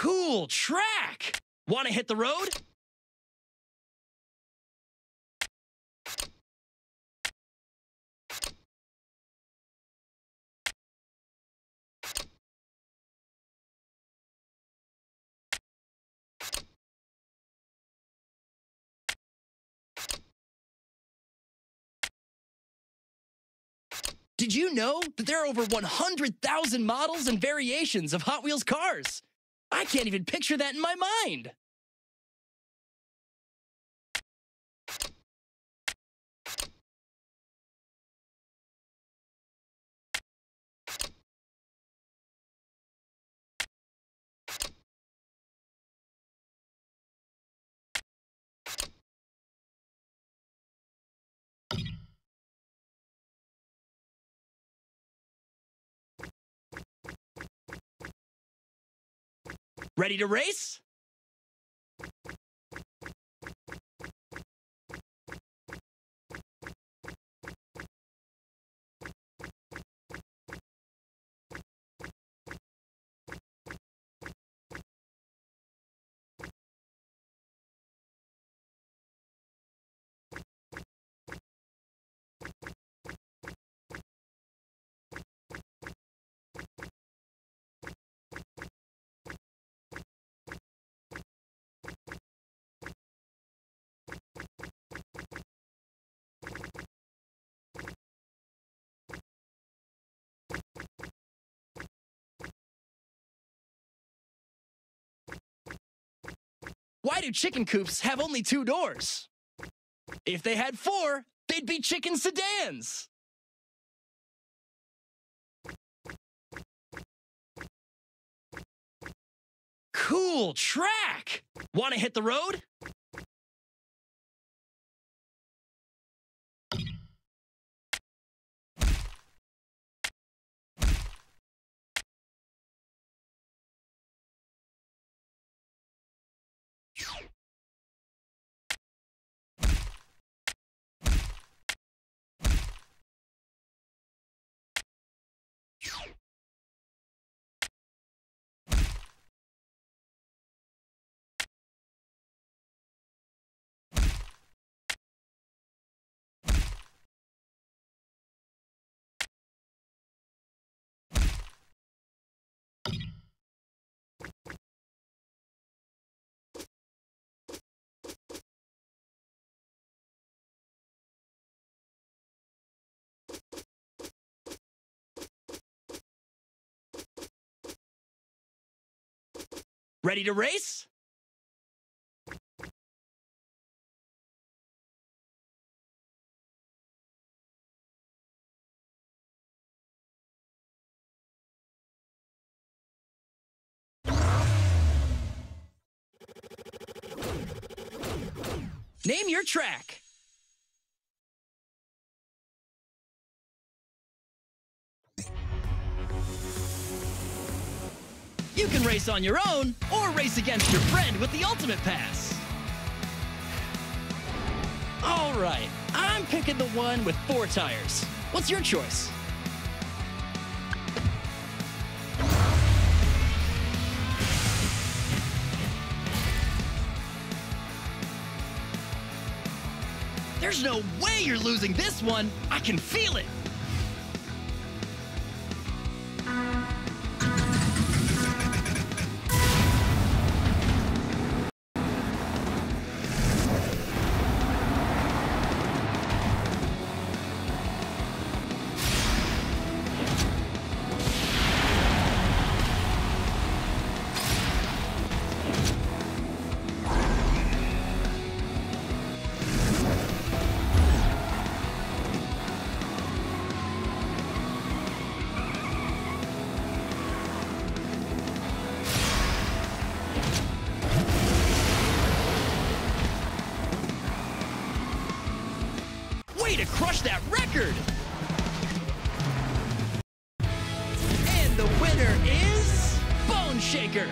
Cool track! Want to hit the road? Did you know that there are over 100,000 models and variations of Hot Wheels cars? I can't even picture that in my mind. Ready to race? Why do chicken coops have only two doors? If they had four, they'd be chicken sedans. Cool track! Want to hit the road? Ready to race? Name your track. You can race on your own or race against your friend with the Ultimate Pass. All right, I'm picking the one with four tires. What's your choice? There's no way you're losing this one. I can feel it. Way to crush that record! And the winner is Bone Shaker!